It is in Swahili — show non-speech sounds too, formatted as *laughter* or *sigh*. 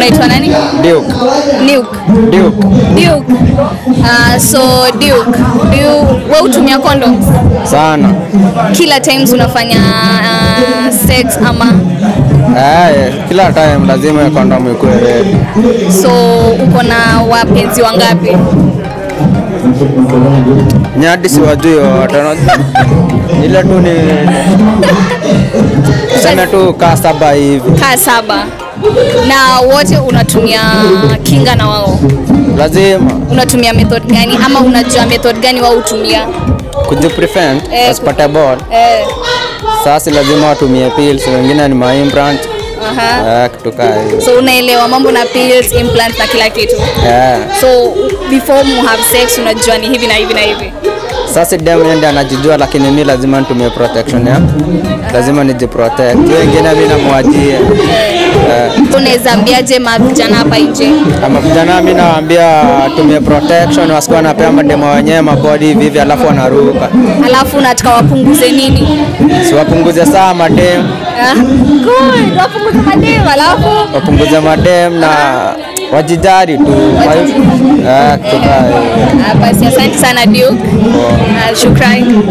Unaitwa nani? Duke. Duke. Duke. Duke. Uh, so Duke, do you, wewe hutumia condoms? Sana. Kila times unafanya uh, sex ama Eh, kila time lazima kondomu ikuwe ready. so uko na wapenzi wangapi? Nyadi si wajui watano. *laughs* Ile tu ni *laughs* sema tu kaa saba hivi. Kaa saba. Na wote unatumia kinga na wao? Lazima Unatumia method gani ama unajua method gani wao hutumia? kujiprevent Eh, asipate ball. Eh. Sasa lazima watumie pills, wengine ni maimplant. Aha. Eh, kitu kaa hiyo. So unaelewa mambo na pills, implant na kila kitu. Yeah. So before you have sex unajua ni hivi na hivi na hivi. Sasa dem ndio anajijua, lakini mi lazima nitumie protection ya lazima nijiprotect. Wengine mi namwajia eh. Unaweza ambiaje mavijana hapa nje? Mavijana mi nawaambia tumie protection, wasikuwa wanapea mademo wenyewe mabodi hivi hivi, alafu wanaruka. Alafu unataka wapunguze nini? Siwapunguze saa madem, Ah, good. Wapunguze madem alafu wapunguze madem na wajijari tu. Eh. Ah, basi asante sana Duke. Ah, shukrani.